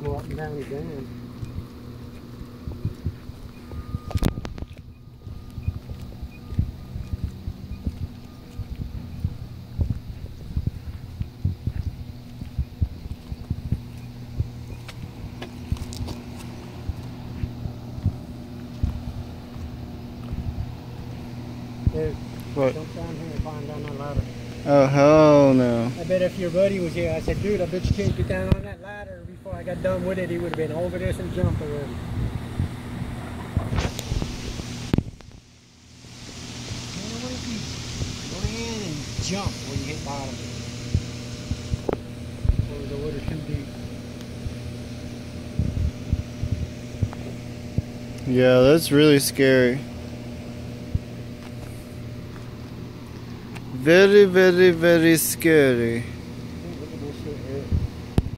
down again. Dude, What? jump down here and climb down that ladder. Oh, hell no. I bet if your buddy was here, I said, dude, I bet you can't get down on that ladder. Before I got done with it, he would have been over this and jump already. Man, what if you land and jump when you hit bottom? Or the water too deep? Yeah, that's really scary. Very, very, very scary.